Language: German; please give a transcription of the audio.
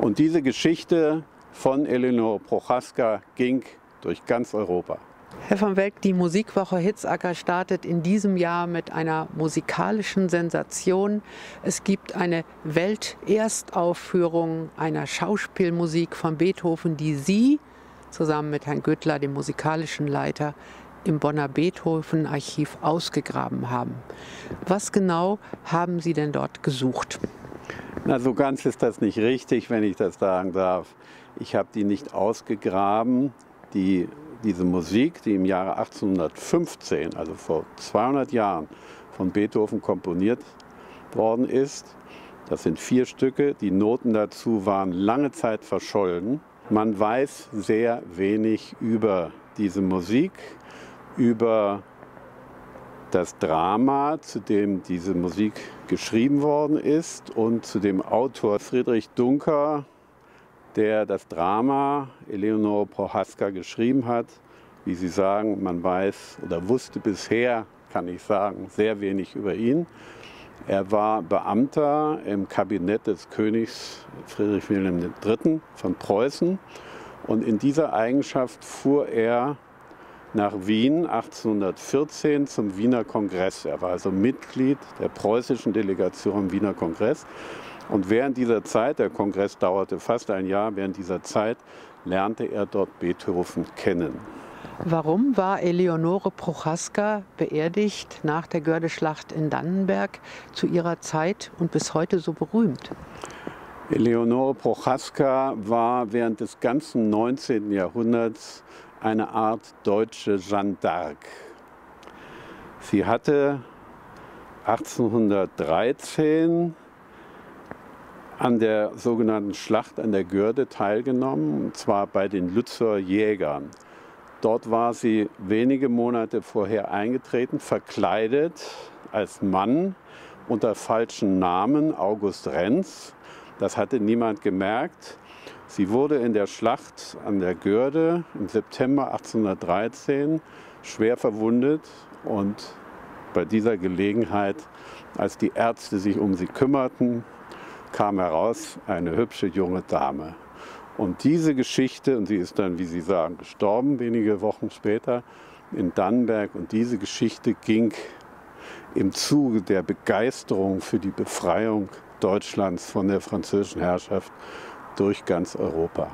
Und diese Geschichte von Eleonore Prochaska ging durch ganz Europa. Herr van Welk, die Musikwoche Hitzacker startet in diesem Jahr mit einer musikalischen Sensation. Es gibt eine Welterstaufführung einer Schauspielmusik von Beethoven, die Sie zusammen mit Herrn Göttler, dem musikalischen Leiter, im Bonner Beethoven-Archiv ausgegraben haben. Was genau haben Sie denn dort gesucht? Na, so ganz ist das nicht richtig, wenn ich das sagen darf. Ich habe die nicht ausgegraben. Die, diese Musik, die im Jahre 1815, also vor 200 Jahren, von Beethoven komponiert worden ist, das sind vier Stücke. Die Noten dazu waren lange Zeit verschollen. Man weiß sehr wenig über diese Musik, über das Drama, zu dem diese Musik geschrieben worden ist und zu dem Autor Friedrich Dunker, der das Drama Eleonore Prohaska geschrieben hat. Wie Sie sagen, man weiß oder wusste bisher, kann ich sagen, sehr wenig über ihn. Er war Beamter im Kabinett des Königs Friedrich Wilhelm III. von Preußen und in dieser Eigenschaft fuhr er nach Wien 1814 zum Wiener Kongress. Er war also Mitglied der preußischen Delegation im Wiener Kongress. Und während dieser Zeit, der Kongress dauerte fast ein Jahr, während dieser Zeit lernte er dort Beethoven kennen. Warum war Eleonore Prochaska beerdigt nach der Gördeschlacht in Dannenberg zu ihrer Zeit und bis heute so berühmt? Eleonore Prochaska war während des ganzen 19. Jahrhunderts eine Art deutsche Jeanne d'Arc. Sie hatte 1813 an der sogenannten Schlacht an der Görde teilgenommen, und zwar bei den Lützer Jägern. Dort war sie wenige Monate vorher eingetreten, verkleidet als Mann unter falschen Namen, August Renz. Das hatte niemand gemerkt. Sie wurde in der Schlacht an der Görde im September 1813 schwer verwundet und bei dieser Gelegenheit, als die Ärzte sich um sie kümmerten, kam heraus eine hübsche junge Dame. Und diese Geschichte, und sie ist dann, wie Sie sagen, gestorben wenige Wochen später in Dannenberg, und diese Geschichte ging im Zuge der Begeisterung für die Befreiung Deutschlands von der französischen Herrschaft durch ganz Europa.